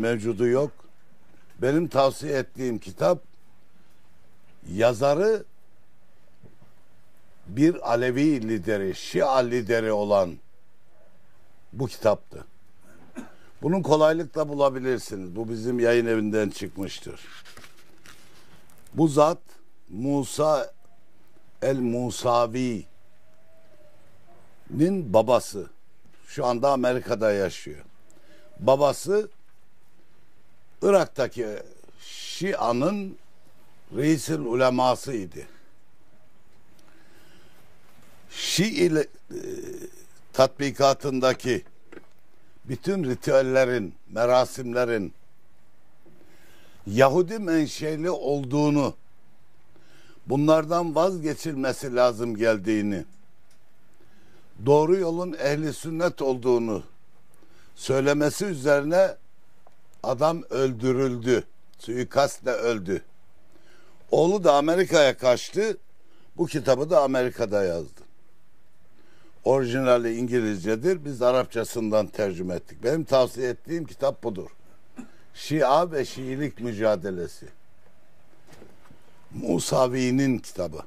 mevcudu yok. Benim tavsiye ettiğim kitap yazarı bir Alevi lideri, Şia lideri olan bu kitaptı. Bunun kolaylıkla bulabilirsiniz. Bu bizim yayın evinden çıkmıştır. Bu zat Musa el Musavi'nin babası. Şu anda Amerika'da yaşıyor. Babası Irak'taki Şia'nın reisil ulemasıydı. Şii ile, e, tatbikatındaki bütün ritüellerin, merasimlerin Yahudi menşeli olduğunu, bunlardan vazgeçilmesi lazım geldiğini, doğru yolun ehli sünnet olduğunu söylemesi üzerine adam öldürüldü. Suikastle öldü. Oğlu da Amerika'ya kaçtı. Bu kitabı da Amerika'da yazdı. Orijinali İngilizcedir. Biz Arapçasından tercüme ettik. Benim tavsiye ettiğim kitap budur. Şia ve Şiilik mücadelesi. Musavi'nin kitabı.